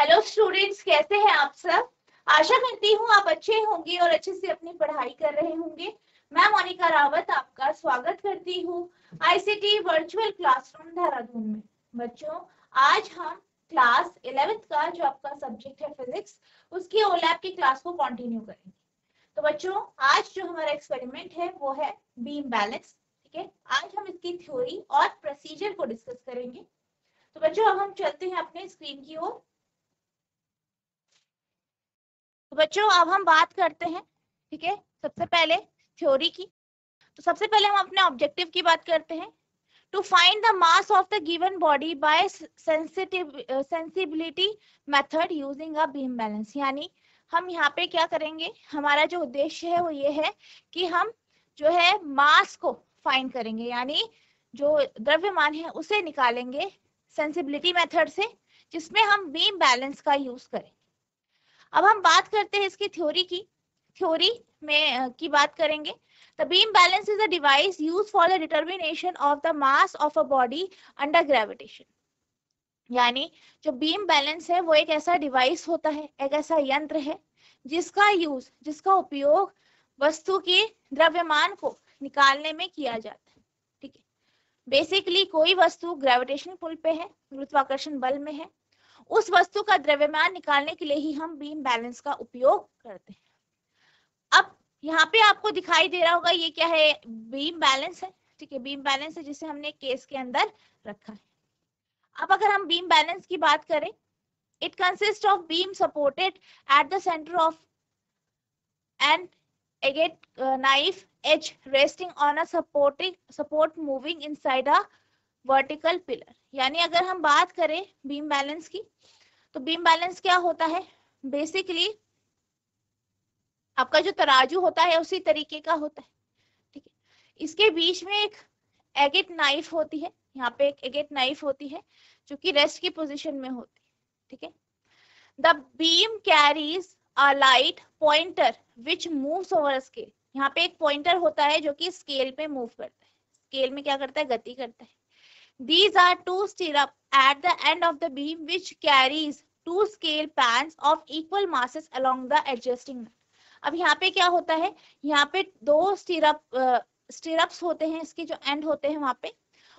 Hello students कैसे हैं आप सब? आशा करती हूँ आप अच्छे होंगे और अच्छे से अपनी पढ़ाई कर रहे होंगे। मैं मोनिका रावत आपका स्वागत करती हूँ आईसीटी वर्चुअल क्लासरूम देहरादून में। बच्चों, आज हम क्लास इलेवेंथ का जो आपका सब्जेक्ट है फिजिक्स उसकी ओलैब की क्लास को कंटिन्यू करेंगे। तो बच्चों, आज जो हमारा एक्सपेरिमेंट है, वो है बीम बैलेंस ठीक है? आज हम इसकी थ्योरी और प्रोसीजर को डिस्कस करेंगे। तो बच्चों, अब हम चलते हैं अपने स्क्रीन की ओर। तो बच्चों, अब हम बात करते हैं, ठीक है, सबसे पहले थ्योरी की। तो सबसे पहले हम अपने ऑब्जेक्टिव की बात करते हैं। To find the mass of the given body by sensitive sensibility method using a beam balance यानी हम यहाँ पे क्या करेंगे? हमारा जो उद्देश्य है वो ये है कि हम जो है मास को फाइंड करेंगे। यानी जो द्रव्यमान है उसे निकालेंगे सेंसिबिलिटी मेथड से, जिसमें हम बीम बैलेंस का यूज़ करें। अब हम बात करते हैं इसकी थ्योरी की। थ्योरी में की बात करेंगे। The beam balance is a device use for the determination of the mass of a body under gravitation यानी जो बीम बैलेंस है, वो एक ऐसा डिवाइस होता है, एक ऐसा यंत्र है, जिसका यूज़ जिसका उपयोग वस्तु के द्रव्यमान को निकालने में किया जाता है। ठीक है? बेसिकली कोई वस्तु ग्रेविटेशन पुल पे है, गुरुत्वाकर्षण बल में है उस वस्तु का द्रव्यमान निकालने के लिए ही हम बीम बैलेंस का उपयोग करते हैं। अब यहाँ पे आपको दिखाई दे रहा होगा ये क्या है? बीम बैलेंस है ठीक है? बीम बैलेंस है जिसे हमने केस के अंदर रखा है। अब अगर हम बीम बैलेंस की बात करें it consist of beam supported at the centre of and agate uh, knife edge resting on a supporting support moving inside a vertical pillar. यानी अगर हम बात करें बीम बैलेंस की तो बीम बैलेंस क्या होता है? बेसिकली आपका जो तराजू होता है, उसी तरीके का होता है। ठीक है? इसके बीच में एक एगेट नाइफ होती है। यहाँ पे एक एगेट नाइफ होती है, जो कि रेस्ट की पोजीशन में होती है। ठीक है? The beam carries a light pointer which moves over scale यहाँ पे एक पॉइंटर होता है, जो कि स्केल पे मूव करता है। स्केल में क्या करता है? गति करता है। These are two stirrup at the end of the beam which carries two scale pans of equal masses along the adjusting nut. अब यहाँ पे क्या होता है यहाँ पे दो स्टीरअप स्टीरअप्स होते हैं इसके जो एंड होते हैं वहाँ पे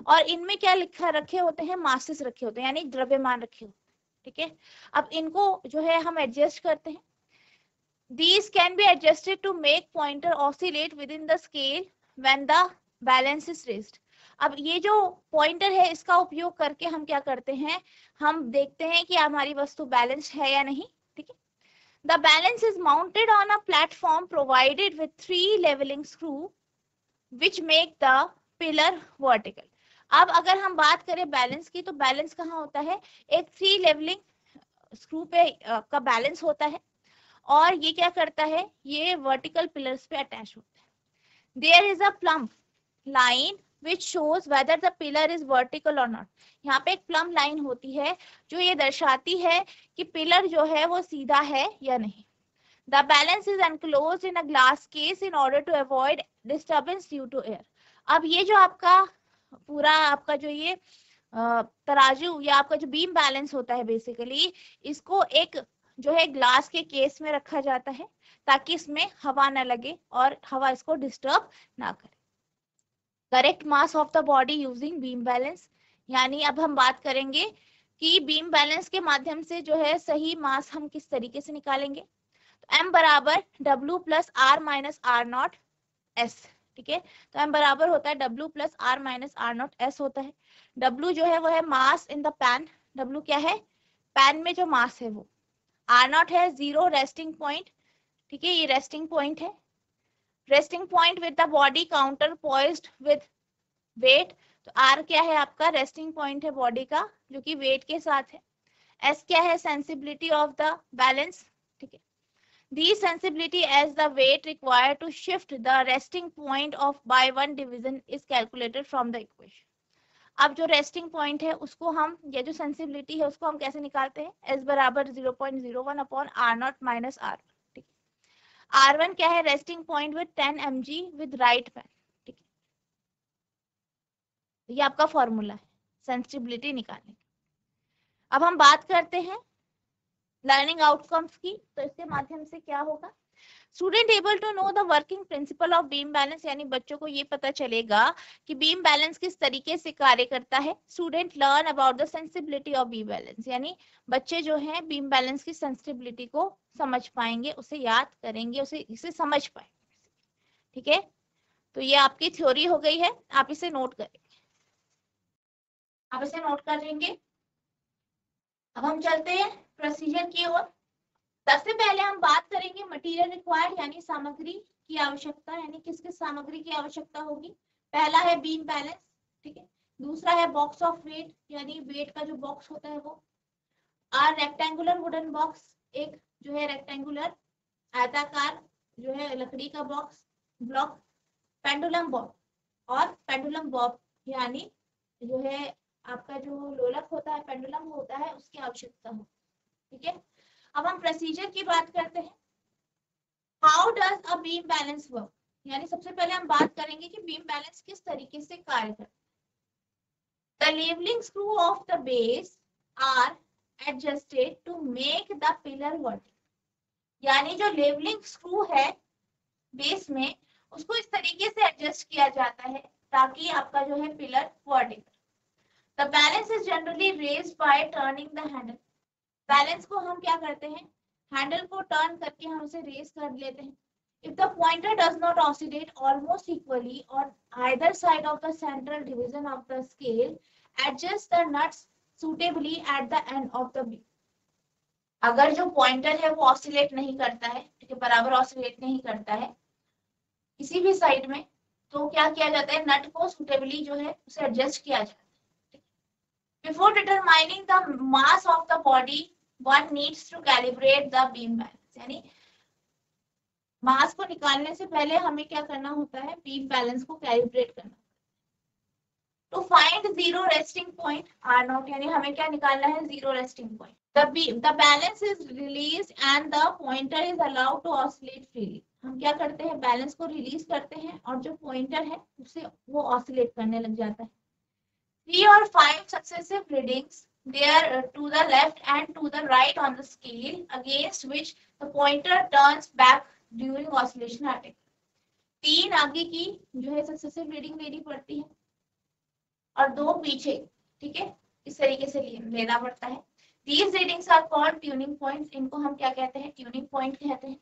और इनमें क्या लिखा रखे होते हैं मासेस रखे होते हैं यानी द्रव्यमान रखे होते हैं ठीक है अब इनको जो है हम एडजस्ट करते हैं These can be adjusted to make pointer oscillate within the scale when the balance is raised. अब ये जो पॉइंटर है, इसका उपयोग करके हम क्या करते हैं? हम देखते हैं कि हमारी वस्तु बैलेंस है या नहीं, ठीक है? The balance is mounted on a platform provided with three levelling screw which make the pillar vertical अब अगर हम बात करें बैलेंस की तो बैलेंस कहाँ होता है? एक थ्री लेवलिंग स्क्रू पे का बैलेंस होता है, और ये क्या करता है? ये वर्टिकल पिलर्स पे अटैच होता है। There is a plumb line which shows whether the pillar is vertical और नॉट यहाँ पे एक प्लम लाइन होती है, जो ये दर्शाती है कि पिलर जो है वो सीधा है या नहीं। The balance is enclose in a glass case in order to avoid disturbance due to air अब ये जो आपका पूरा आपका जो ये तराजू या आपका जो बीम बैलेंस होता है बेसिकली इसको एक जो है ग्लास के केस में रखा जाता है, ताकि इसमें हवा न लगे और हवा इसको डिस्टर्ब ना करे। Correct mass of the body using beam balance यानी अब हम बात करेंगे कि बीम बैलेंस के माध्यम से जो है सही मास हम किस तरीके से निकालेंगे? तो एम बराबर W plus R minus R naught S ठीक है? तो एम बराबर होता है W plus R minus R naught S होता है। डब्ल्यू जो है वो है mass in the pan W क्या है? पैन में जो मास है वो। आर नॉट है ज़ीरो रेस्टिंग पॉइंट ठीक है? ये रेस्टिंग पॉइंट है। Resting point with the body counterpoised with weight तो आर क्या है आपका? रेस्टिंग पॉइंट है बॉडी का, जो कि वेट के साथ है. एस क्या है? सेंसिबिलिटी ऑफ़ द बैलेंस ठीक है. The sensibility as the weight required to shift the resting point of by one division is calculated from the equation अब जो रेस्टिंग पॉइंट है, उसको हम, ये जो सेंसिबिलिटी है, उसको हम कैसे निकालते हैं? एस बराबर zero point zero one upon R naught minus R R one क्या है? Resting point with ten M G with right pan ठीक है? ये आपका फॉर्मूला है। सेंसिटिबिलिटी निकालने अब हम बात करते हैं लर्निंग आउटकम्स की। तो इसके माध्यम से क्या होगा? Student able to know the working principle of beam balance यानी बच्चों को ये पता चलेगा कि बीम बैलेंस किस तरीके से कार्य करता है। Student learn about the sensibility of beam balance यानी बच्चे जो है बीम बैलेंस की सेंसिबिलिटी को समझ पाएँगे, उसे याद करेंगे, उसे, इसे समझ पाएँगे। ठीक है? तो ये आपकी थ्योरी हो गई है, आप इसे नोट करेंगे। आप इसे नोट कर लेंगे। अब हम चलते हैं प्रोसीजर की ओर। सबसे पहले हम बात करेंगे मटेरियल रिक्वायर्ड यानी सामग्री की आवश्यकता, यानी किस किस सामग्री की आवश्यकता होगी। पहला है बीम बैलेंस ठीक है? दूसरा है बॉक्स ऑफ़ वेट यानी वेट का जो बॉक्स होता है वो। आर रेक्टेंगुलर वुडन बॉक्स एक जो है रेक्टेंगुलर आयताकार जो है लकड़ी का बॉक्स ब्लॉक पेंडुलम बॉब और पेंडुलम बॉब यानी जो है आपका जो लोलक होता है पेंडुलम होता है, उसकी आवश्यकता हो, ठीक है? अब हम प्रोसीजर की बात करते हैं। How does a beam balance work यानी सबसे पहले हम बात करेंगे कि बीम बैलेंस किस तरीके से कार्य करता है। The levelling screw of the base are adjusted to make the pillar vertical यानी जो लेवलिंग स्क्रू है बेस में, उसको इस तरीके से एडजस्ट किया जाता है ताकि आपका जो है pillar vertical the balance is generally raise by turning the handle balance को हम क्या करते हैं? हैंडल को टर्न करके हम उसे रेस कर लेते हैं। If the pointer does not oscillate almost equally on either side of the central division of the scale, adjust the nuts suitably at the end of the beam अगर जो pointer है वो ऑसिलेट नहीं करता है, ठीक है, बराबर ऑसिलेट नहीं करता है, किसी भी साइड में तो क्या किया जाता है? नट को सुटेबली जो है, उसे एडजस्ट किया जाता है। Before determining the mass of the body one needs to calibrate the beam balance, यानी मास को निकालने से पहले हमें क्या करना होता है? बीम बैलेंस को कैलिब्रेट करना to find zero resting point R naught यानी हमें क्या निकालना है? Zero resting point beam the balance is released and the pointer is allowed to oscillate freely. हम क्या करते हैं? बैलेंस को रिलीज़ करते हैं और जो पॉइंटर है, उसे वो ऑसिलेट करने लग जाता है। थ्री और five successive readings there uh, to the left and to the right on the scale against which the pointer turns back during oscillation article. तीन आगे की जो है सक्सेसिव रीडिंग लेनी पड़ती है और दो पीछे ठीक है इस तरीके से लेना पड़ता है these readings are called tuning points इनको हम क्या कहते हैं tuning point कहते हैं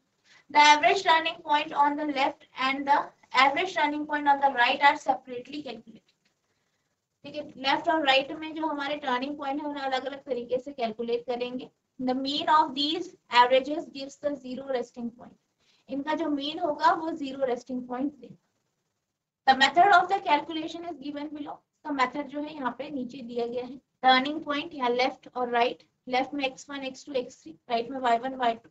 the average turning point on the left and the average turning point on the right are separately calculated ठीक है? लेफ़्ट और राइट में जो हमारे टर्निंग पॉइंट है, उन्हें अलग अलग तरीके से कैलकुलेट करेंगे। The mean of these averages gives the zero resting point इनका जो मीन होगा, वो ज़ीरो रेस्टिंग पॉइंट देगा। The method of the calculation is given below का मेथड जो है, यहाँ पे नीचे दिया गया है। टर्निंग पॉइंट या लेफ़्ट और राइट लेफ़्ट में X one X two X three right में वाई वन वाई टू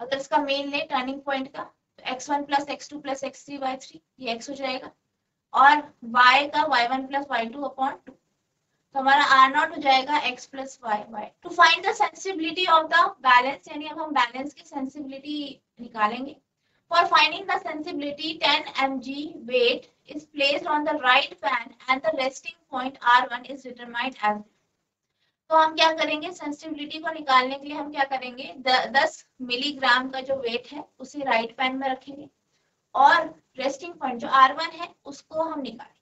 अगर इसका मेन ले टर्निंग पॉइंट का तो X one plus X two plus X three Y three ये एक्स हो जाएगा। और y का y1 one plus Y two upon two तो हमारा आर नॉट हो जाएगा x plus Y Y to find the sensibility of the balance यानी अब हम बैलेंस की सेंसिबिलिटी निकालेंगे. For finding the sensibility 10 mg weight is placed on the right fan and the resting point r1 is determined as तो हम क्या करेंगे? Sensitivity को निकालने के लिए हम क्या करेंगे? दस मिलीग्राम का जो वेट है, उसे राइट पैन में रखेंगे. और रेस्टिंग पॉइंट जो आर वन है उसको हम निकालें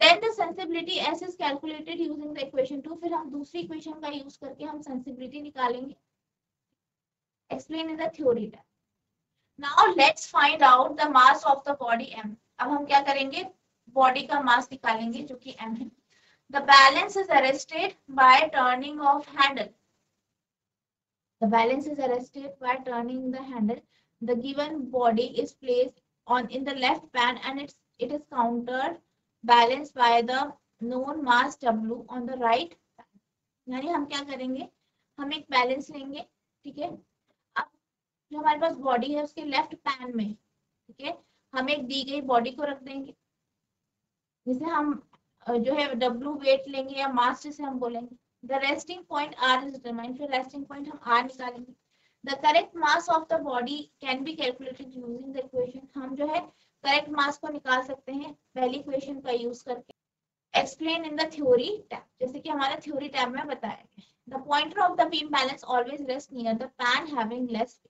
then the sensibility s is calculated using the equation 2 फिर हम दूसरी इक्वेशन का यूज़ करके हम सेंसिबिलिटी निकालेंगे explain in the theory tab now let's find out the mass of the body m अब हम क्या करेंगे बॉडी का मास निकालेंगे जो कि m है the balance is arrested by turning of handle the balance is arrested by turning the handle the given body is placed on, in the left pan and it's, it is countered, balanced by the known mass w on the right. यानी हम क्या करेंगे? हम एक balance लेंगे, ठीक है? अब जो हमारे पास बॉडी है उसके लेफ़्ट पैन में, ठीक है? हम एक दी गई बॉडी को रख देंगे। जिसे हम जो है डब्लू वेट लेंगे या मास जिसे हम बोलेंगे। The resting point r is determined फिर रेस्टिंग पॉइंट हम आर निकालेंगे। The correct mass of the body can be calculated using the equation. हम जो है, correct mass को निकाल सकते हैं पहली equation का use करके। Explain in the theory tab. जैसे कि हमारा theory tab में बताया गया the pointer of the beam balance always rest near the pan having less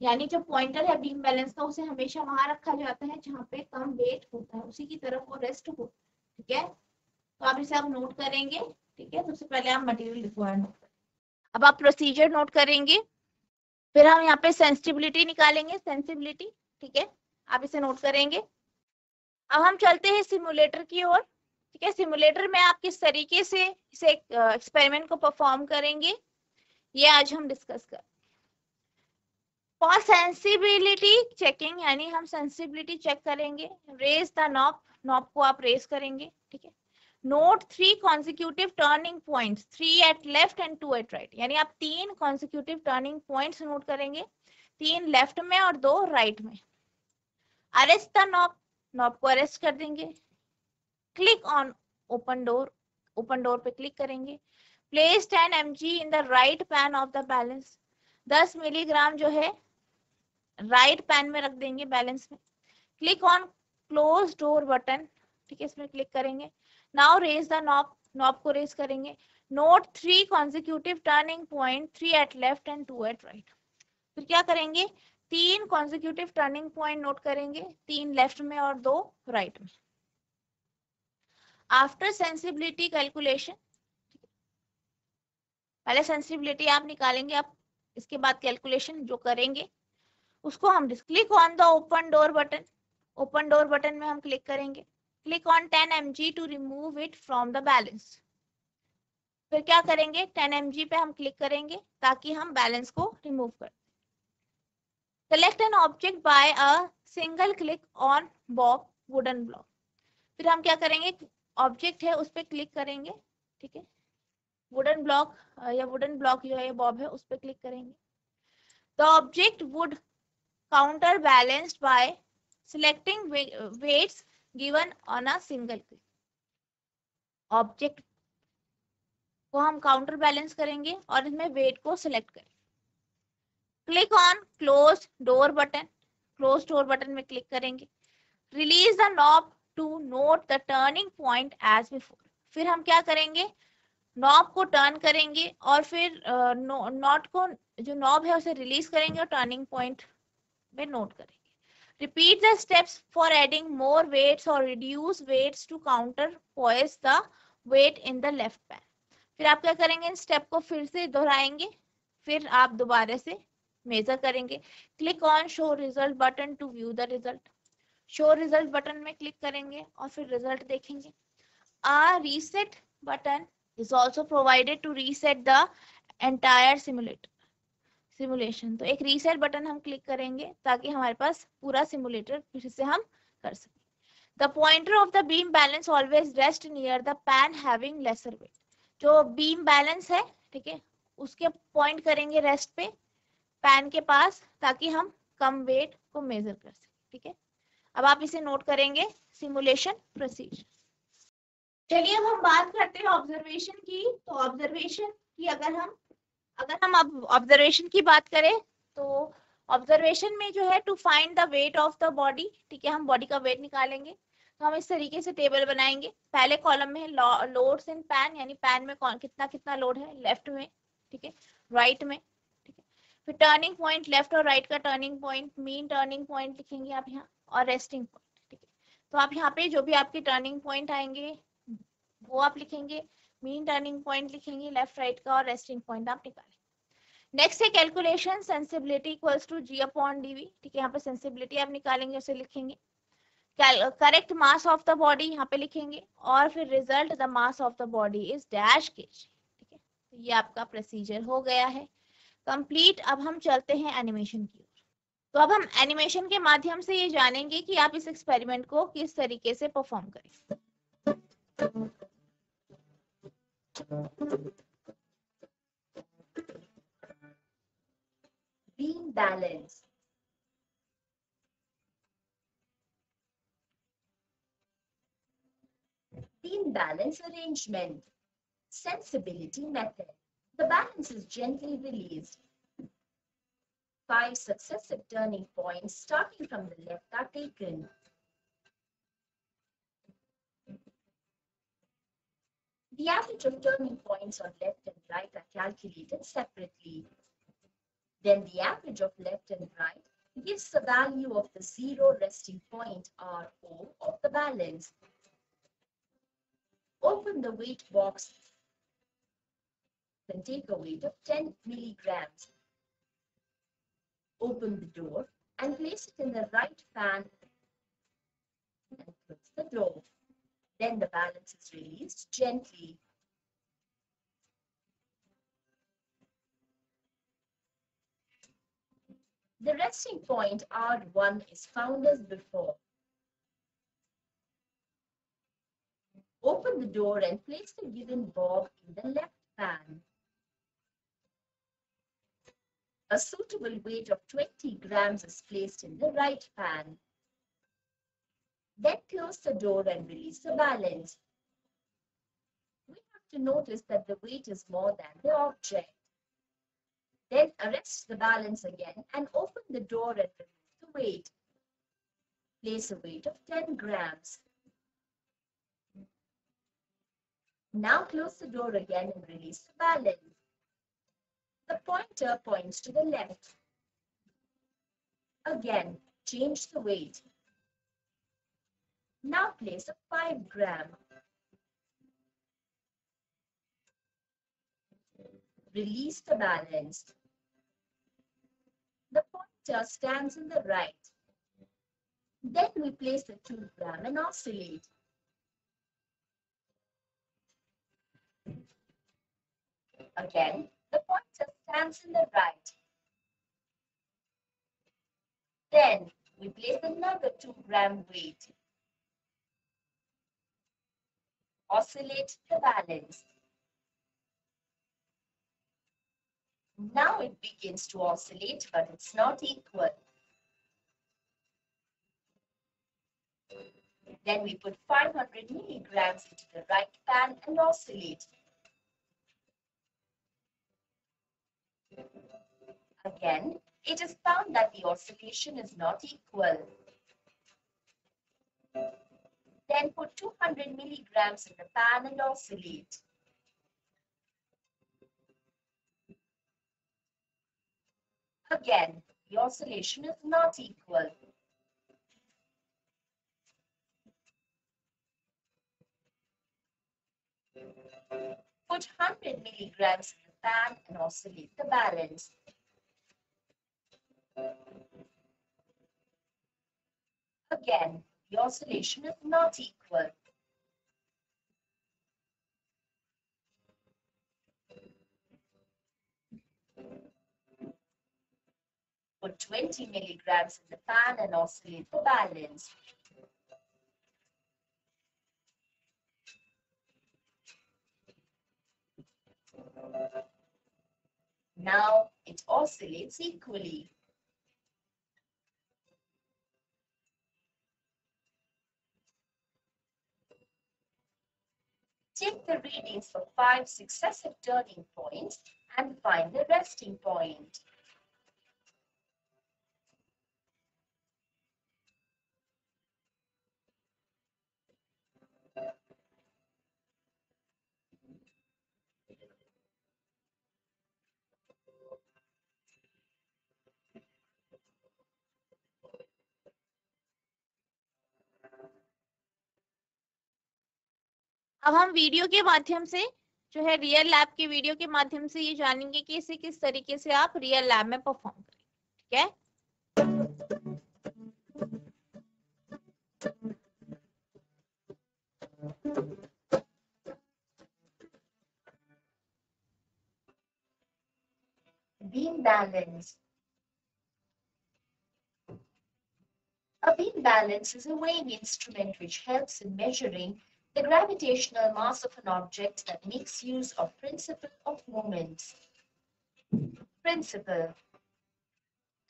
यानी जो पॉइंटर है बीम बैलेंस का, उसे हमेशा वहाँ रखा जाता है जहाँ पे कम वेट होता है। उसी की तरफ़ वो रेस्ट हो। ठीक है? तो आप इसे आप नोट करेंगे। ठीक है? सबसे पहले आप मटेरियल रिक्वायर्ड नोट अब आप प्रोसीजर नोट करेंगे। फिर हम यहाँ पे सेंसिटिविटी निकालेंगे सेंसिबिलिटी ठीक है? आप इसे नोट करेंगे। अब हम चलते हैं सिमुलेटर की ओर, ठीक है? सिमुलेटर में आप किस तरीके से इसे एक्सपेरिमेंट को परफॉर्म करेंगे, ये आज हम डिस्कस कर फॉर सेंसिबिलिटी चेकिंग यानी हम सेंसिबिलिटी चेक करेंगे। रेज द नॉप नॉप को आप रेज करेंगे, ठीक है? Note three consecutive turning points three at left and two at right यानी आप तीन कॉन्सिक्यूटिव टर्निंग पॉइंट्स नोट करेंगे, तीन लेफ़्ट में और दो राइट में। अरेस्ट द नॉब नॉब को अरेस्ट कर देंगे। Click on open door open door पे क्लिक करेंगे। Place 10 mg in the right pan of the balance 10 milligram जो है राइट right पैन में रख देंगे बैलेंस में। Click on close door button ठीक है, इसमें क्लिक करेंगे। Now raise the knob knob को रेज करेंगे। Note three consecutive turning point three at left and two at right फिर क्या करेंगे? तीन कॉन्जिक्यूटिव टर्निंग पॉइंट नोट करेंगे, तीन लेफ़्ट में और दो राइट right में। आफ्टर सेंसिबिलिटी कैलकुलेशन पहले सेंसिबिलिटी आप निकालेंगे, आप इसके बाद कैलकुलेशन जो करेंगे, उसको हम click on the open door button open door button में हम क्लिक करेंगे। Click on 10 mg to remove it from the balance फिर क्या करेंगे? 10 mg पे हम क्लिक करेंगे ताकि हम बैलेंस को रिमूव कर select an object by a single click on bob wooden block फिर हम क्या करेंगे? ऑब्जेक्ट है, उस पर क्लिक करेंगे, ठीक है? वुडन ब्लॉक या वुडन ब्लॉक जो है बॉब है, उस पर क्लिक करेंगे। The object would counter balanced by selecting weights given on a single click object को हम काउंटर बैलेंस करेंगे और इसमें वेट को सिलेक्ट करेंगे। Click on close door button, close door button में क्लिक करेंगे। Release the knob to note the turning point as before. फिर हम क्या करेंगे? नॉब को टर्न करेंगे और फिर नॉट को, जो नॉब है उसे रिलीज़ करेंगे और टर्निंग पॉइंट में नोट करेंगे। The steps for adding more weights और reduce weights to counterpoise the weight in the left pan फिर आप क्या करेंगे? इन स्टेप को फिर से दोहराएँगे। फिर आप दोबारा से मेजर करेंगे। Click on show result button to view the result show result button में क्लिक करेंगे और फिर रिज़ल्ट देखेंगे। A reset button is also provided to reset the entire simulator simulation तो एक रीसेट बटन हम क्लिक करेंगे ताकि हमारे पास पूरा सिमुलेटर फिर से हम कर सकें। The pointer of the beam balance always rest near the pan having lesser weight जो बीम बैलेंस है, ठीक है, उसके पॉइंट करेंगे रेस्ट पे पैन के पास, ताकि हम कम वेट को मेजर कर सकें, ठीक है? अब आप इसे नोट करेंगे सिमुलेशन प्रोसीजर चलिए अब हम बात करते हैं ऑब्जर्वेशन की। तो ऑब्जर्वेशन की अगर हम अगर हम अब ऑब्जर्वेशन की बात करें तो ऑब्जर्वेशन में जो है to find the weight of the body ठीक है, हम बॉडी का वेट निकालेंगे तो हम इस तरीके से टेबल बनाएँगे। पहले कॉलम में लोड्स इन पैन यानी पैन में कौन, कितना कितना लोड है लेफ़्ट में, ठीक है राइट में, ठीक है। फिर टर्निंग पॉइंट लेफ़्ट और राइट का turning point mean turning point लिखेंगे आप यहाँ, और रेस्टिंग पॉइंट ठीक है। तो आप यहाँ पे जो भी आपके टर्निंग पॉइंट आएँगे, वो आप लिखेंगे मेन टर्निंग पॉइंट लिखेंगे लेफ़्ट राइट का और रेस्टिंग पॉइंट आप निकालेंगे नेक्स्ट है calculation sensibility equals to g upon dv ठीक है, यहाँ पे सेंसिबिलिटी आप निकालेंगे, उसे लिखेंगे। Correct mass of the body यहाँ पे लिखेंगे, और फिर result the mass of the body is dash kg ठीक है तो ये आपका प्रोसीजर हो गया है। कंप्लीट अब हम चलते हैं एनिमेशन की ओर। तो अब हम एनिमेशन के माध्यम से ये जानेंगे कि आप इस एक्सपेरिमेंट को किस तरीके से परफॉर्म करें। Beam balance beam balance arrangement sensibility method the balance is gently released Five successive turning points starting from the left are taken. The average of turning points on left and right are calculated separately. Then the average of left and right gives the value of the zero resting point RO of the balance. Open the weight box and take a weight of 10 milligrams. Open the door and place it in the right pan and close the door. Then the balance is released gently. The resting point R1 is found as before. Open the door and place the given bob in the left pan. A suitable weight of 20 grams is placed in the right pan. Then close the door and release the balance. We have to notice that the weight is more than the object. Then arrest the balance again and open the door and the weight. Place a weight of 10 grams. Now close the door again and release the balance. The pointer points to the left. Again, change the weight. Now place a 5 gram. Release the balance. Pointer stands in the right. Then we place the 2 gram and oscillate. Again, the pointer stands in the right. Then we place another 2 gram weight. Oscillate the balance. Now it begins to oscillate, but it's not equal. Then we put 500 milligrams into the right pan and oscillate. Again, it is found that the oscillation is not equal. Then put 200 milligrams in the pan and oscillate. Again, the oscillation is not equal. Put 100 milligrams in the pan and oscillate the balance. Again, the oscillation is not equal. Put 20 milligrams in the pan and oscillate for balance. Now it oscillates equally. Take the readings for five successive turning points and find the resting point. अब हम video के माध्यम से जो है real lab के video के माध्यम से ये जानेंगे कि इसे किस तरीके से आप रियल लैब में परफॉर्म करें ठीक है Beam balance. A beam balance is a weighing instrument which helps in measuring the gravitational mass of an object that makes use of principle of moments. Principle.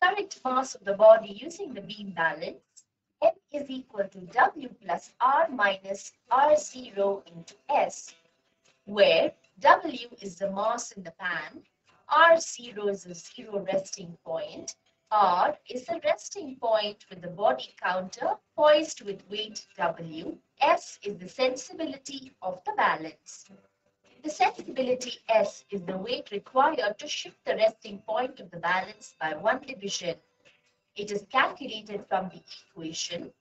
Correct mass of the body using the beam balance M is equal to W plus R minus R0 into S, where W is the mass in the pan, R0 is the zero resting point, R is the resting point with the body counter poised with weight W, S is the sensibility of the balance. The sensibility S is the weight required to shift the resting point of the balance by one division. It is calculated from the equation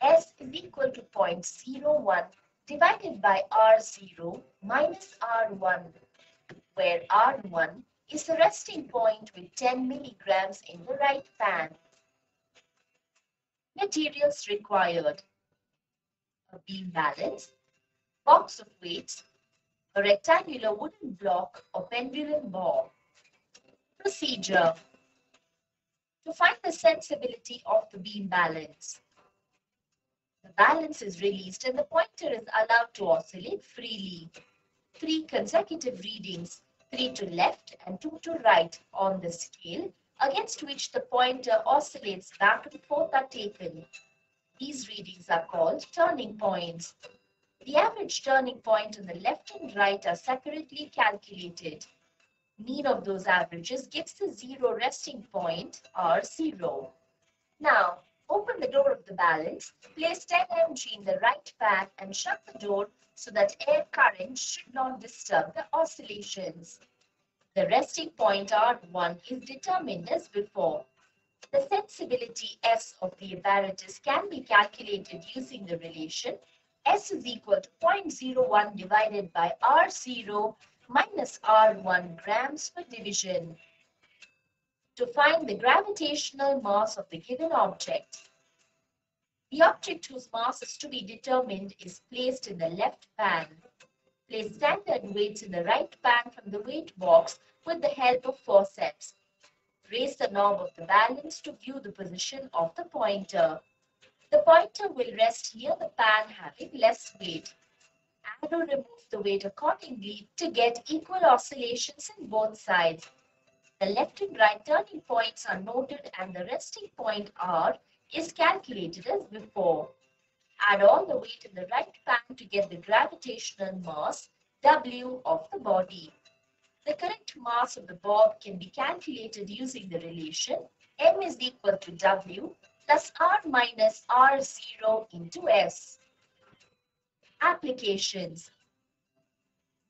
S is equal to 0.01 divided by R0 minus R1, where R1 is the resting point with 10 milligrams in the right pan. Materials required. A beam balance, box of weights, a rectangular wooden block or pendulum ball. Procedure. To find the sensibility of the beam balance. The balance is released and the pointer is allowed to oscillate freely. Three consecutive readings, three to left and two to right on the scale, against which the pointer oscillates back and forth are taken. These readings are called turning points. The average turning point on the left and right are separately calculated. Mean of those averages gives the zero resting point or zero. Now, open the door of the balance, place 10 mg in the right pan and shut the door so that air current should not disturb the oscillations. The resting point R1 is determined as before. The sensibility S of the apparatus can be calculated using the relation S is equal to 0.01 divided by R0 minus R1 grams per division. To find the gravitational mass of the given object, the object whose mass is to be determined is placed in the left pan. Place standard weights in the right pan from the weight box with the help of forceps. Raise the knob of the balance to view the position of the pointer. The pointer will rest near the pan having less weight. Add or remove the weight accordingly to get equal oscillations in both sides. The left and right turning points are noted and the resting point R is calculated as before. Add all the weight in the right pan to get the gravitational mass W of the body. The correct mass of the bob can be calculated using the relation M is equal to W plus R minus R0 into S. Applications.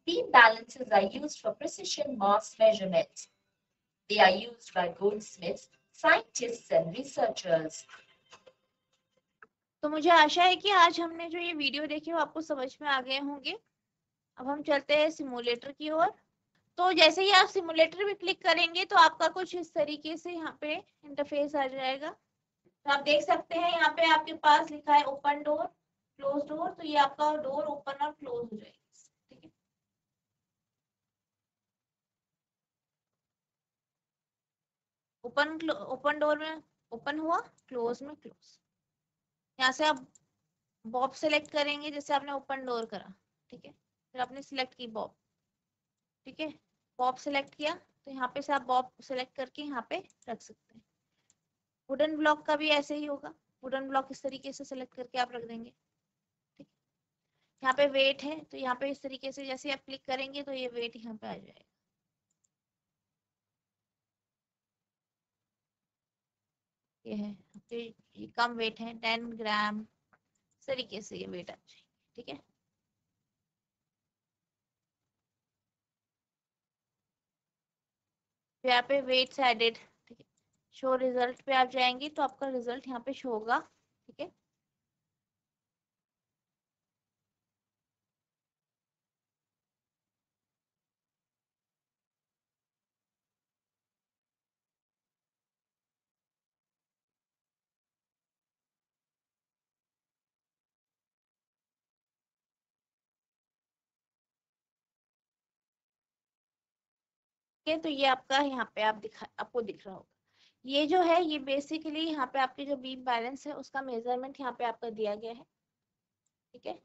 Beam balances are used for precision mass measurements. They are used by goldsmiths, scientists and researchers. तो मुझे आशा है कि आज हमने जो ये video देखी वो आपको समझ में आ गए होंगे। अब हम चलते हैं सिमुलेटर की ओर। तो जैसे ही आप सिमुलेटर में क्लिक करेंगे तो आपका कुछ इस तरीके से यहाँ पे इंटरफेस आ जाएगा। तो आप देख सकते हैं यहाँ पे आपके पास लिखा है ओपन डोर क्लोज डोर तो ये आपका डोर ओपन और क्लोज हो जाएगा ठीक है ओपन ओपन डोर में, ओपन हुआ, क्लोज में, क्लोज। यहाँ से आप बॉब सेलेक्ट करेंगे, जैसे आपने ओपन डोर करा, ठीक है? फिर आपने सिलेक्ट की बॉब, ठीक है? बॉब सेलेक्ट किया तो यहाँ पे से आप बॉब सेलेक्ट करके यहाँ पे रख सकते हैं। वुडन ब्लॉक का भी ऐसे ही होगा। वुडन ब्लॉक इस तरीके से सेलेक्ट करके आप रख देंगे, ठीक यहाँ पे वेट है तो यहाँ पे इस तरीके से जैसे आप क्लिक करेंगे तो ये वेट यहाँ पे आ जाएगा। ये है। ये कम वेट है टेन ग्राम इस तरीके से ये वेट आ जाएगी, ठीक है? यहाँ पे वेट्स एडेड ठीक है? शो रिज़ल्ट पे आप जाएँगे तो आपका रिज़ल्ट यहाँ पे शो होगा, ठीक है? है तो ये आपका यहाँ पे आप दिखा, आपको दिख रहा होगा। ये जो है, ये बेसिकली यहाँ पे आपके जो बीम बैलेंस है, उसका मेज़रमेंट यहाँ पे आपका दिया गया है। ठीक है?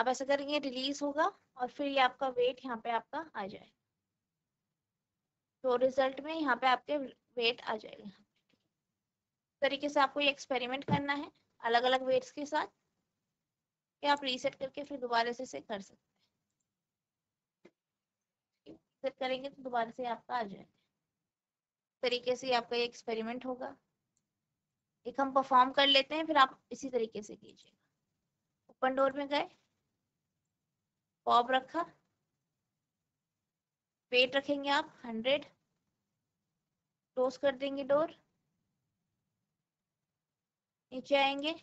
आप ऐसा करेंगे रिलीज़ होगा और फिर ये आपका वेट यहाँ पे आपका आ जाए तो रिज़ल्ट में यहाँ पे आपके वेट आ जाएगा। इस तरीके से आपको ये एक्सपेरिमेंट करना है अलग अलग वेट्स के साथ। कि आप रीसेट करके फिर दोबारा से इसे कर सकते हैं। रीसेट करेंगे तो दोबारा से आपका आ जाएगा। तरीके से आपका ये एक्सपेरिमेंट होगा। एक हम परफॉर्म कर लेते हैं, फिर आप इसी तरीके से कीजिएगा। ओपन डोर में गए। पॉप रखा। वेट रखेंगे आप हंड्रेड क्लोज कर देंगे डोर नीचे आएँगे।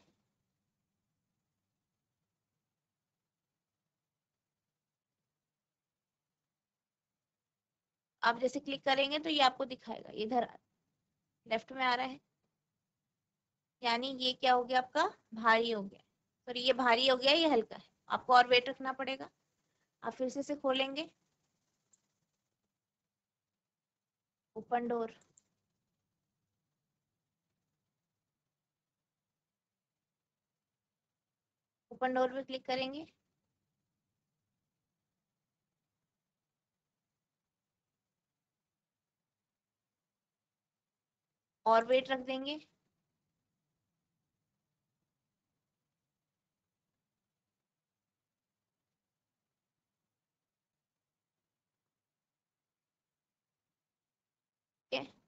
आप जैसे क्लिक करेंगे तो ये आपको दिखाएगा। इधर लेफ़्ट में आ रहा है। यानी ये क्या हो गया आपका? भारी हो गया। सॉरी ये भारी हो गया ये हल्का है? आपको और वेट रखना पड़ेगा। आप फिर से इसे खोलेंगे। ओपन डोर ओपन डोर पे क्लिक करेंगे। और वेट रख देंगे।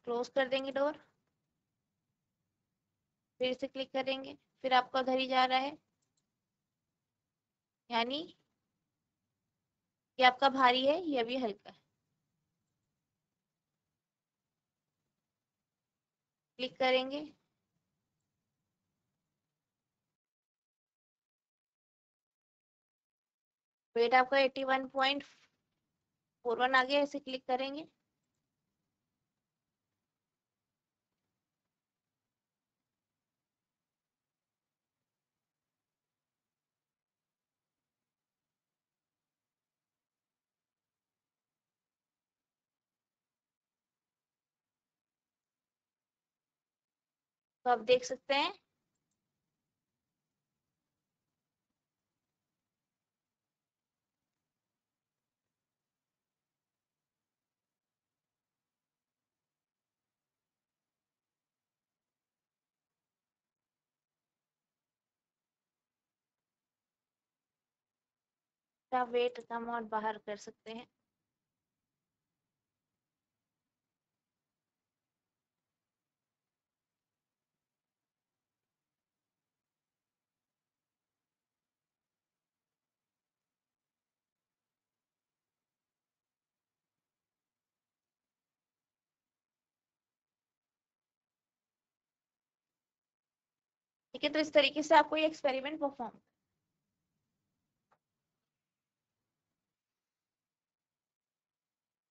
क्लोज कर देंगे डोर फिर से क्लिक करेंगे। फिर आपका उधर ही जा रहा है। यानी ये आपका भारी है, ये भी हल्का है। क्लिक करेंगे। वेट आपका eighty one point four one आ गया इसे क्लिक करेंगे। तो आप देख सकते हैं। वेट कम और बाहर कर सकते हैं। ठीक है तो इस तरीके से आपको ये एक्सपेरिमेंट परफॉर्म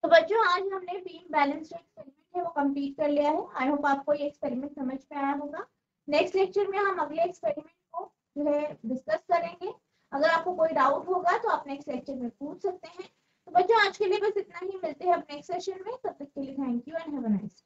तो बच्चों, आज हमने बीम बैलेंस जो एक्सपेरिमेंट है, वो कंप्लीट कर लिया है। आई होप आपको ये एक्सपेरिमेंट समझ में आया होगा। नेक्स्ट लेक्चर में हम अगले एक्सपेरिमेंट को जो है डिस्कस करेंगे। अगर आपको कोई डाउट होगा तो आप नेक्स्ट लेक्चर में पूछ सकते हैं। तो बच्चों, आज के लिए बस इतना ही। मिलते हैं अब नेक्स्ट सेशन में। तब तक के लिए thank you and have a nice